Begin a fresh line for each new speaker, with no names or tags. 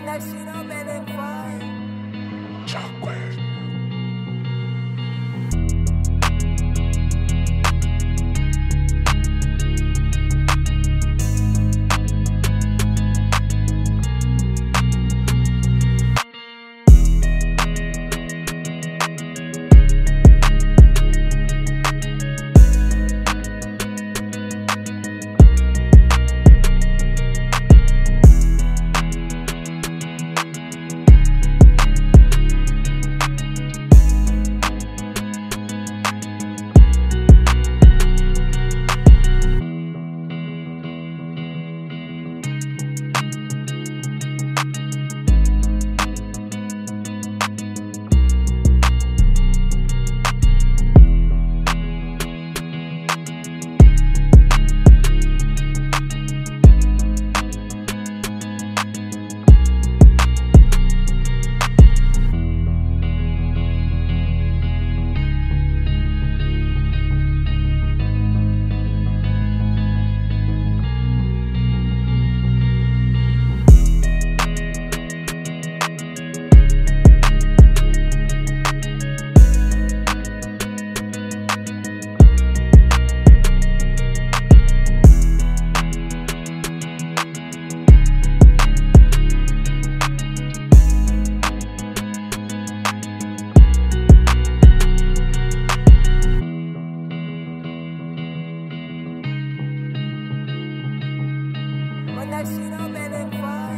Run that shit that shit up and then
fuck.